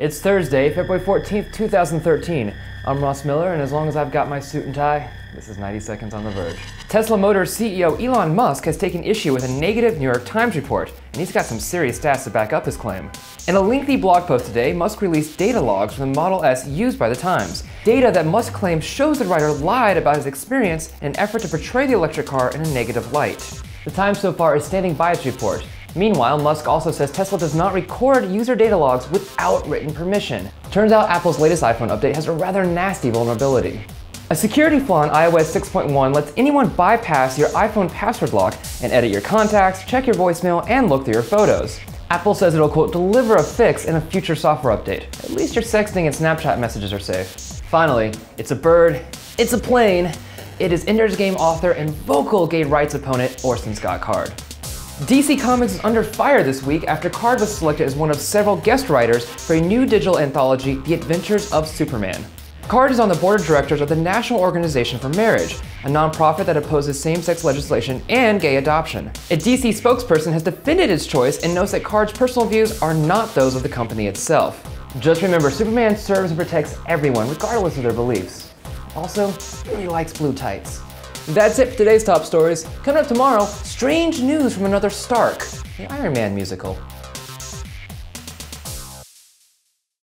It's Thursday, February 14th, 2013. I'm Ross Miller, and as long as I've got my suit and tie, this is 90 Seconds on the Verge. Tesla Motors CEO Elon Musk has taken issue with a negative New York Times report, and he's got some serious stats to back up his claim. In a lengthy blog post today, Musk released data logs from the Model S used by the Times. Data that Musk claims shows the writer lied about his experience in an effort to portray the electric car in a negative light. The Times so far is standing by its report, Meanwhile, Musk also says Tesla does not record user data logs without written permission. Turns out Apple's latest iPhone update has a rather nasty vulnerability. A security flaw in iOS 6.1 lets anyone bypass your iPhone password lock and edit your contacts, check your voicemail, and look through your photos. Apple says it'll, quote, deliver a fix in a future software update. At least your sexting and Snapchat messages are safe. Finally, it's a bird, it's a plane, it is Ender's Game author and vocal gay rights opponent Orson Scott Card. DC Comics is under fire this week after Card was selected as one of several guest writers for a new digital anthology, The Adventures of Superman. Card is on the board of directors of the National Organization for Marriage, a nonprofit that opposes same-sex legislation and gay adoption. A DC spokesperson has defended its choice and notes that Card's personal views are not those of the company itself. Just remember, Superman serves and protects everyone, regardless of their beliefs. Also, really likes blue tights. That's it for today's top stories. Coming up tomorrow, strange news from another Stark, the Iron Man musical.